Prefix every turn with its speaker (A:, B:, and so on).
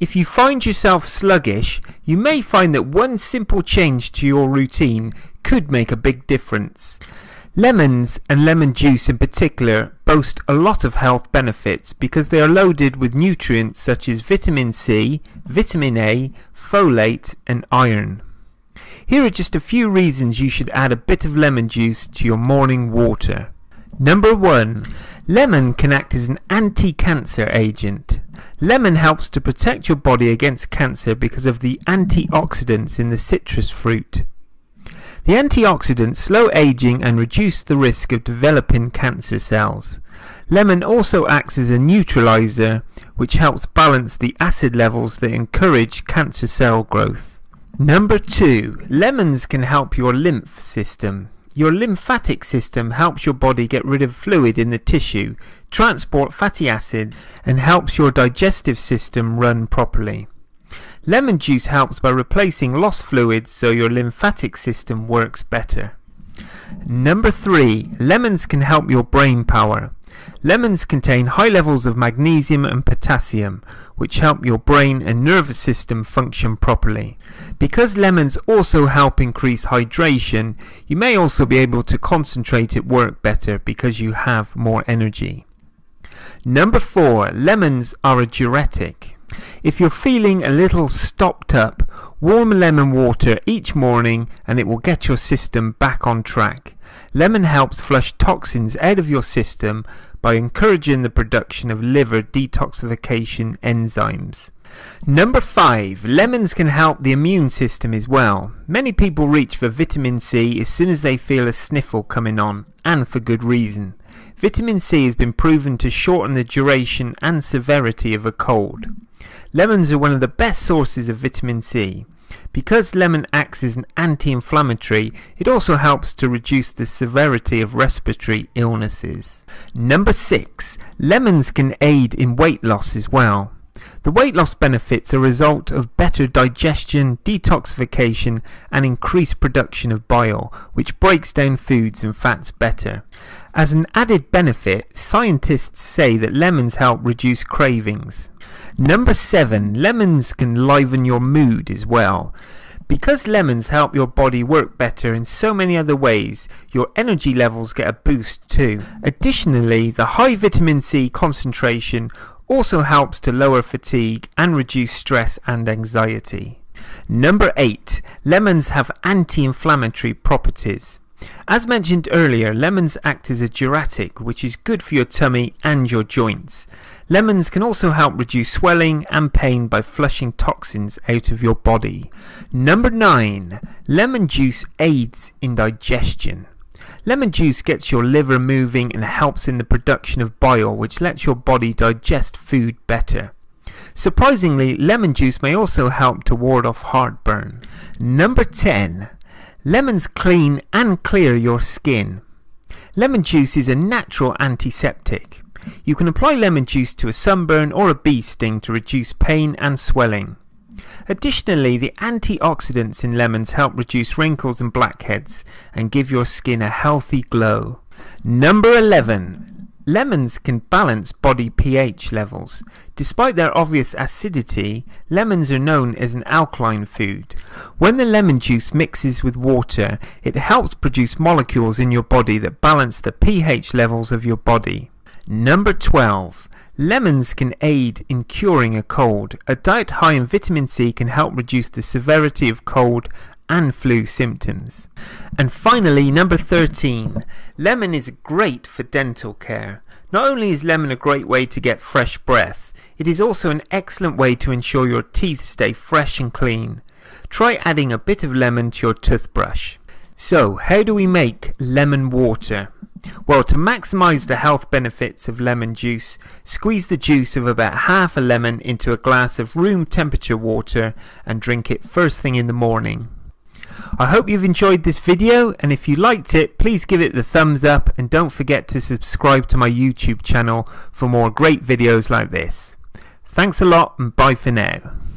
A: If you find yourself sluggish, you may find that one simple change to your routine could make a big difference. Lemons and lemon juice in particular boast a lot of health benefits because they are loaded with nutrients such as vitamin C, vitamin A, folate and iron. Here are just a few reasons you should add a bit of lemon juice to your morning water. Number 1. Lemon can act as an anti-cancer agent. Lemon helps to protect your body against cancer because of the antioxidants in the citrus fruit. The antioxidants slow aging and reduce the risk of developing cancer cells. Lemon also acts as a neutralizer, which helps balance the acid levels that encourage cancer cell growth. Number 2. Lemons can help your lymph system. Your lymphatic system helps your body get rid of fluid in the tissue, transport fatty acids, and helps your digestive system run properly. Lemon juice helps by replacing lost fluids so your lymphatic system works better. Number 3. Lemons can help your brain power. Lemons contain high levels of magnesium and potassium, which help your brain and nervous system function properly. Because lemons also help increase hydration, you may also be able to concentrate at work better because you have more energy. Number 4. Lemons are a diuretic. If you're feeling a little stopped up, warm lemon water each morning and it will get your system back on track. Lemon helps flush toxins out of your system by encouraging the production of liver detoxification enzymes. Number 5. Lemons can help the immune system as well. Many people reach for vitamin C as soon as they feel a sniffle coming on, and for good reason. Vitamin C has been proven to shorten the duration and severity of a cold. Lemons are one of the best sources of vitamin C. Because lemon acts as an anti-inflammatory, it also helps to reduce the severity of respiratory illnesses. Number 6. Lemons can aid in weight loss as well. The weight loss benefits are a result of better digestion, detoxification, and increased production of bile, which breaks down foods and fats better. As an added benefit, scientists say that lemons help reduce cravings. Number 7. Lemons can liven your mood as well. Because lemons help your body work better in so many other ways, your energy levels get a boost too. Additionally, the high vitamin C concentration also helps to lower fatigue and reduce stress and anxiety. Number 8. Lemons have anti-inflammatory properties. As mentioned earlier, lemons act as a diuretic, which is good for your tummy and your joints. Lemons can also help reduce swelling and pain by flushing toxins out of your body. Number 9. Lemon juice aids in digestion. Lemon juice gets your liver moving and helps in the production of bile, which lets your body digest food better. Surprisingly, lemon juice may also help to ward off heartburn. Number 10. Lemons clean and clear your skin. Lemon juice is a natural antiseptic. You can apply lemon juice to a sunburn or a bee sting to reduce pain and swelling. Additionally, the antioxidants in lemons help reduce wrinkles and blackheads and give your skin a healthy glow. Number 11. Lemons can balance body pH levels. Despite their obvious acidity, lemons are known as an alkaline food. When the lemon juice mixes with water, it helps produce molecules in your body that balance the pH levels of your body. Number 12. Lemons can aid in curing a cold. A diet high in vitamin C can help reduce the severity of cold and flu symptoms. And finally, number 13. Lemon is great for dental care. Not only is lemon a great way to get fresh breath, it is also an excellent way to ensure your teeth stay fresh and clean. Try adding a bit of lemon to your toothbrush. So, how do we make lemon water? Well, to maximize the health benefits of lemon juice, squeeze the juice of about half a lemon into a glass of room temperature water and drink it first thing in the morning. I hope you've enjoyed this video and if you liked it please give it the thumbs up and don't forget to subscribe to my YouTube channel for more great videos like this. Thanks a lot and bye for now.